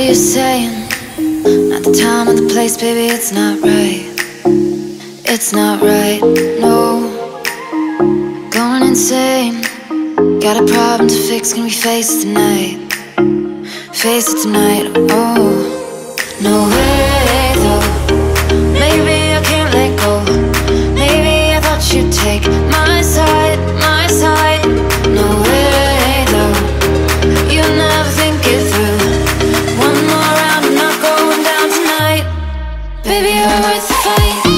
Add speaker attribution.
Speaker 1: are you saying? Not the time or the place, baby, it's not right. It's not right, no. Going insane. Got a problem to fix, can we face it tonight? Face it tonight, oh. No way though. Maybe I can't let go. Maybe I thought you'd take baby, you're worth the fight